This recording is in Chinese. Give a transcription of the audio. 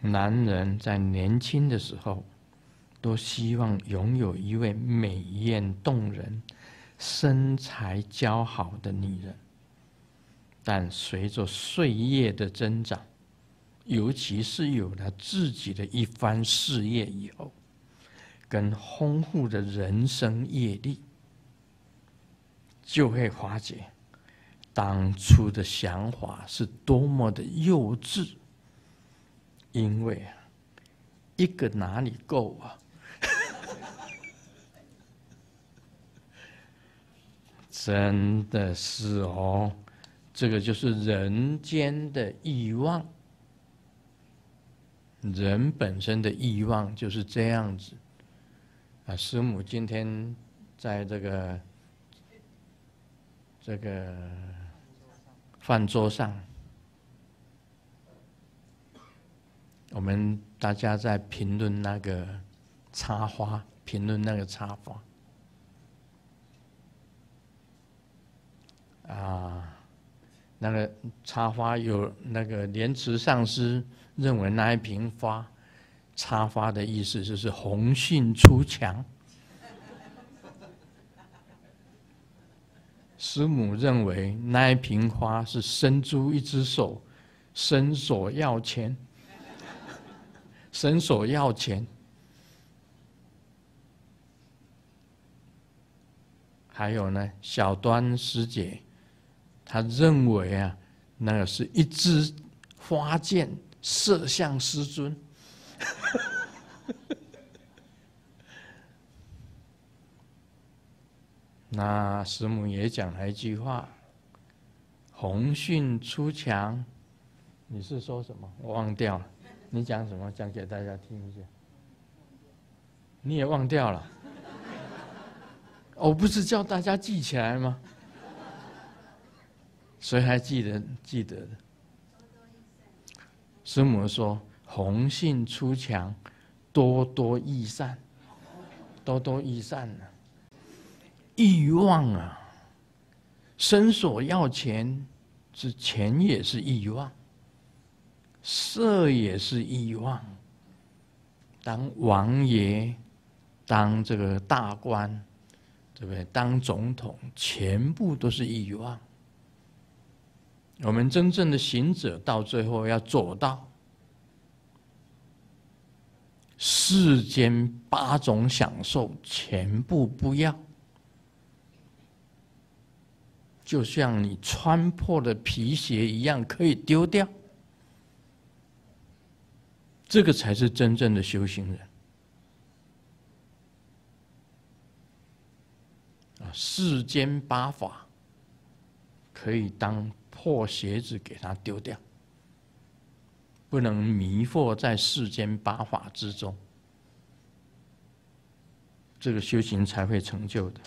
男人在年轻的时候，都希望拥有一位美艳动人、身材姣好的女人。但随着岁月的增长，尤其是有了自己的一番事业以后，跟丰富的人生阅历，就会发觉当初的想法是多么的幼稚。因为啊，一个哪里够啊？真的是哦。这个就是人间的欲望，人本身的欲望就是这样子。啊，师母今天在这个这个饭桌上，我们大家在评论那个插花，评论那个插花，啊。那个插花有那个莲池上师认为那一瓶花插花的意思就是红杏出墙，师母认为那一瓶花是伸出一只手伸手要钱，伸手要钱，还有呢，小端师姐。他认为啊，那个是一支花箭射向师尊。那师母也讲了一句话：“红杏出墙。”你是说什么？我忘掉了。你讲什么？讲给大家听一下。你也忘掉了？我不是叫大家记起来吗？谁还记得记得的？师母说：“红杏出墙，多多益善，多多益善啊！欲望啊，伸手要钱，是钱也是欲望，色也是欲望。当王爷，当这个大官，对不对？当总统，全部都是欲望。”我们真正的行者到最后要做到世间八种享受全部不要，就像你穿破的皮鞋一样可以丢掉，这个才是真正的修行人啊！世间八法可以当。破鞋子给他丢掉，不能迷惑在世间八法之中，这个修行才会成就的。